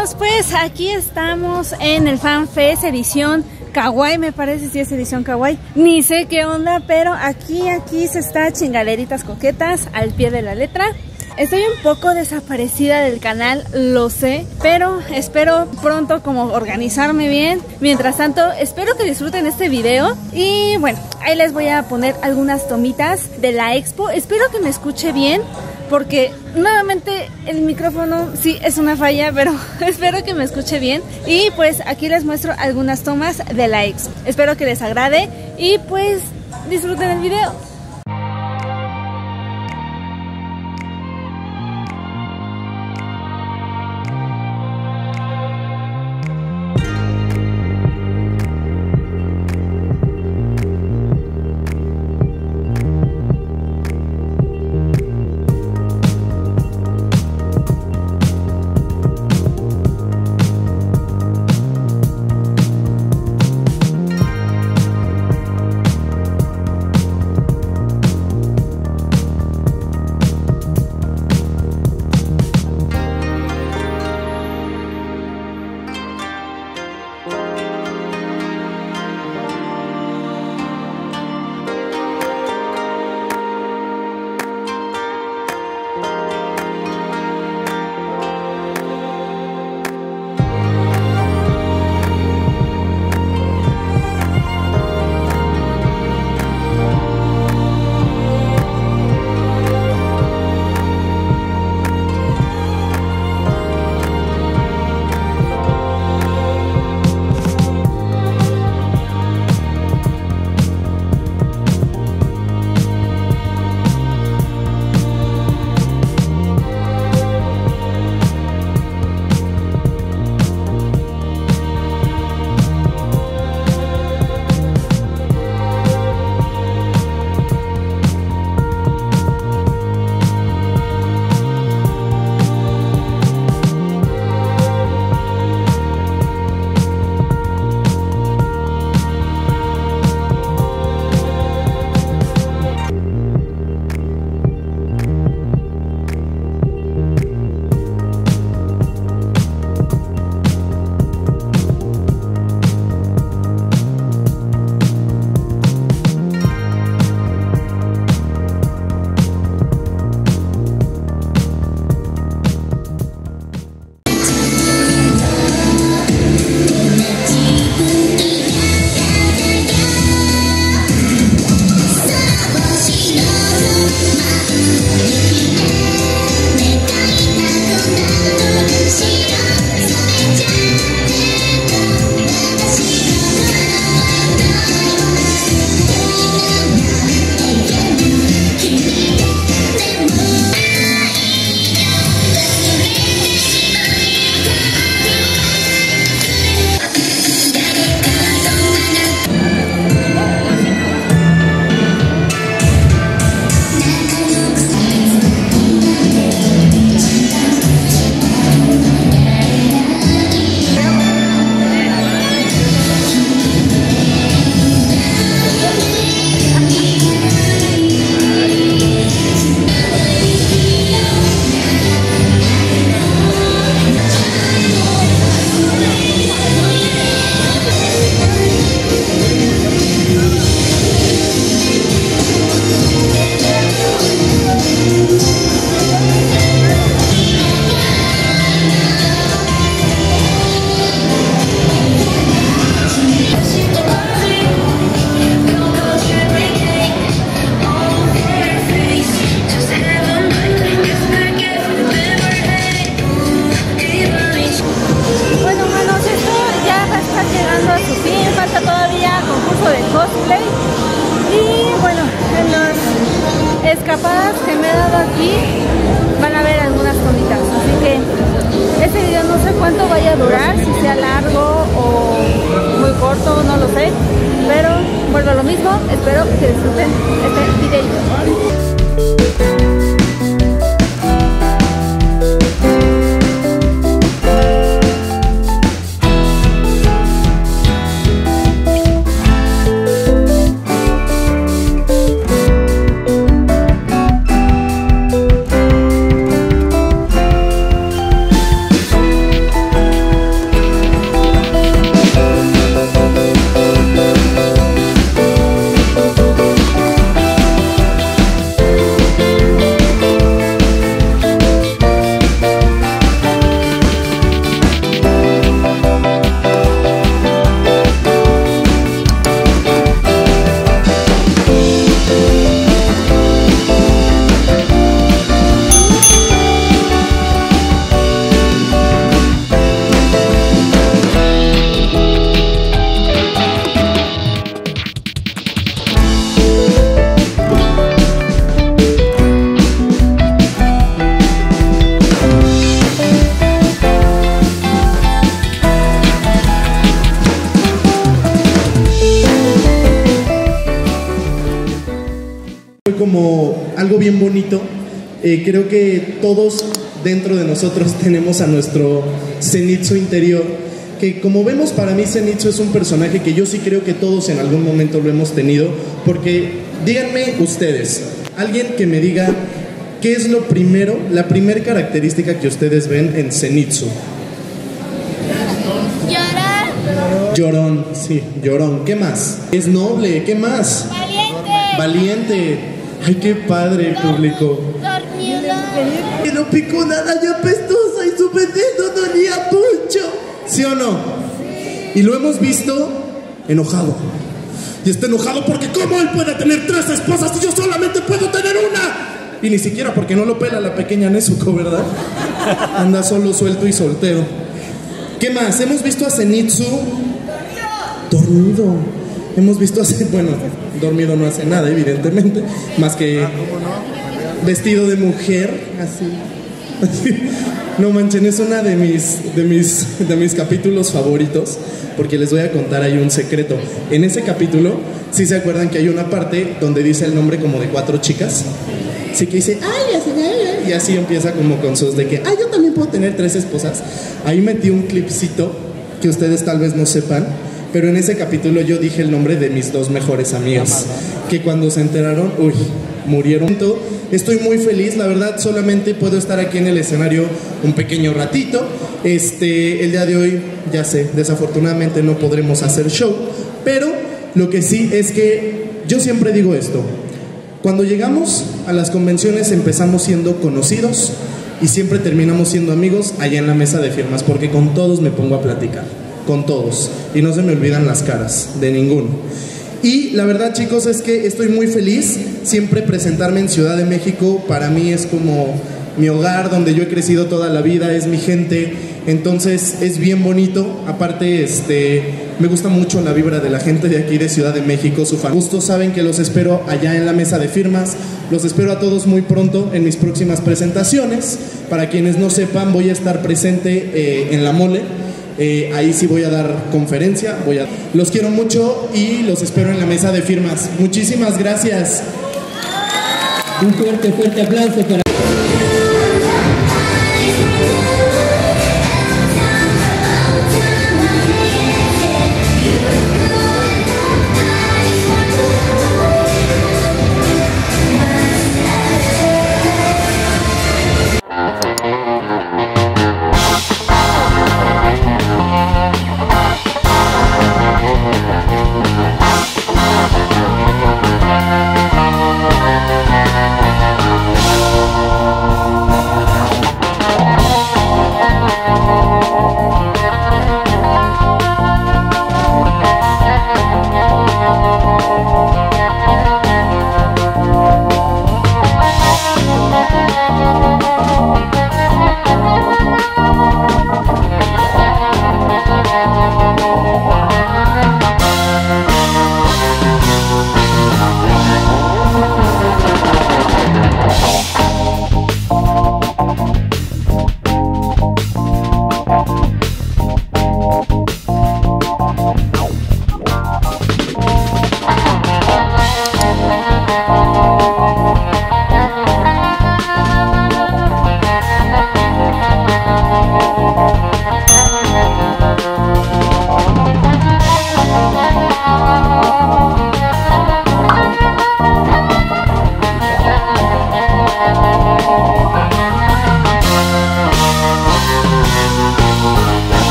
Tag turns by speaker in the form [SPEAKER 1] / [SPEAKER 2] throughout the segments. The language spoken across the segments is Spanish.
[SPEAKER 1] Pues aquí estamos en el FanFest edición Kawaii, me parece si es edición Kawaii. Ni sé qué onda, pero aquí, aquí se está chingaleritas coquetas al pie de la letra. Estoy un poco desaparecida del canal, lo sé, pero espero pronto como organizarme bien. Mientras tanto, espero que disfruten este video y bueno, ahí les voy a poner algunas tomitas de la expo. Espero que me escuche bien porque nuevamente el micrófono sí es una falla, pero espero que me escuche bien. Y pues aquí les muestro algunas tomas de la expo. Espero que les agrade y pues disfruten el video. Espero que disfruten este video.
[SPEAKER 2] Como algo bien bonito. Eh, creo que todos dentro de nosotros tenemos a nuestro Zenitsu interior, que como vemos para mí Zenitsu es un personaje que yo sí creo que todos en algún momento lo hemos tenido, porque díganme ustedes, alguien que me diga qué es lo primero, la primera característica que ustedes ven en Zenitsu.
[SPEAKER 3] Llorar.
[SPEAKER 2] Llorón, sí, llorón. ¿Qué más? Es noble, ¿qué más?
[SPEAKER 3] Valiente.
[SPEAKER 2] Valiente. Ay, qué padre, público.
[SPEAKER 3] Dormido.
[SPEAKER 2] Que no picó una araña pestosa y su veneno no olía mucho. ¿Sí o no? Y lo hemos visto enojado. Y está enojado porque ¿cómo él puede tener tres esposas y yo solamente puedo tener una? Y ni siquiera porque no lo pela la pequeña Nezuko, ¿verdad? Anda solo, suelto y soltero. ¿Qué más? Hemos visto a Zenitsu dormido. Hemos visto Zen- bueno, dormido no hace nada, evidentemente, más que vestido de mujer, así. No manchen, es una de mis, de, mis, de mis capítulos favoritos, porque les voy a contar ahí un secreto. En ese capítulo, si se acuerdan que hay una parte donde dice el nombre como de cuatro chicas. Sí que dice, ay, así, ay, ay", y así empieza como con sus de que, ay, yo también puedo tener tres esposas. Ahí metí un clipcito que ustedes tal vez no sepan, pero en ese capítulo yo dije el nombre de mis dos mejores amigas, que cuando se enteraron, uy, murieron. Estoy muy feliz, la verdad, solamente puedo estar aquí en el escenario un pequeño ratito. Este, el día de hoy, ya sé, desafortunadamente no podremos hacer show, pero lo que sí es que yo siempre digo esto. Cuando llegamos a las convenciones empezamos siendo conocidos y siempre terminamos siendo amigos allá en la mesa de firmas, porque con todos me pongo a platicar, con todos, y no se me olvidan las caras, de ninguno. Y la verdad chicos es que estoy muy feliz, siempre presentarme en Ciudad de México. Para mí es como mi hogar, donde yo he crecido toda la vida, es mi gente, entonces es bien bonito, aparte este, me gusta mucho la vibra de la gente de aquí de Ciudad de México, su fan. Saben que los espero allá en la mesa de firmas, los espero a todos muy pronto en mis próximas presentaciones, para quienes no sepan voy a estar presente eh, en la mole, eh, ahí sí voy a dar conferencia, voy a... los quiero mucho y los espero en la mesa de firmas, muchísimas gracias.
[SPEAKER 4] Un fuerte, fuerte aplauso para...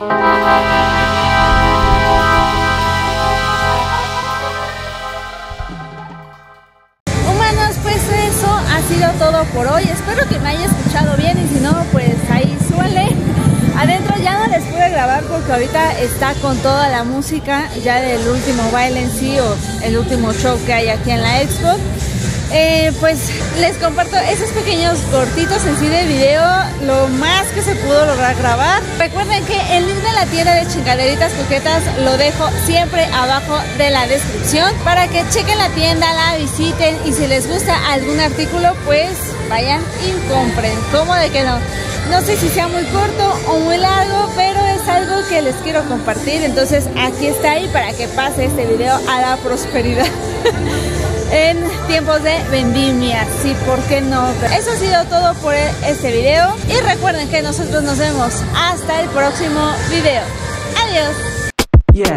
[SPEAKER 1] Humanos, pues eso ha sido todo por hoy. Espero que me haya escuchado bien y si no, pues ahí suele. Adentro ya no les pude grabar porque ahorita está con toda la música ya del último baile o el último show que hay aquí en la expo. Eh, pues les comparto esos pequeños cortitos en sí de video, lo más que se pudo lograr grabar. Recuerden que el link de la tienda de chingaderitas coquetas lo dejo siempre abajo de la descripción para que chequen la tienda, la visiten y si les gusta algún artículo pues vayan y compren. ¿Cómo de que no? No sé si sea muy corto o muy largo, pero es algo que les quiero compartir. Entonces aquí está ahí para que pase este video a la prosperidad. en tiempos de vendimia, sí, ¿por qué no? Eso ha sido todo por este video y recuerden que nosotros nos vemos hasta el próximo video. Adiós. Yeah.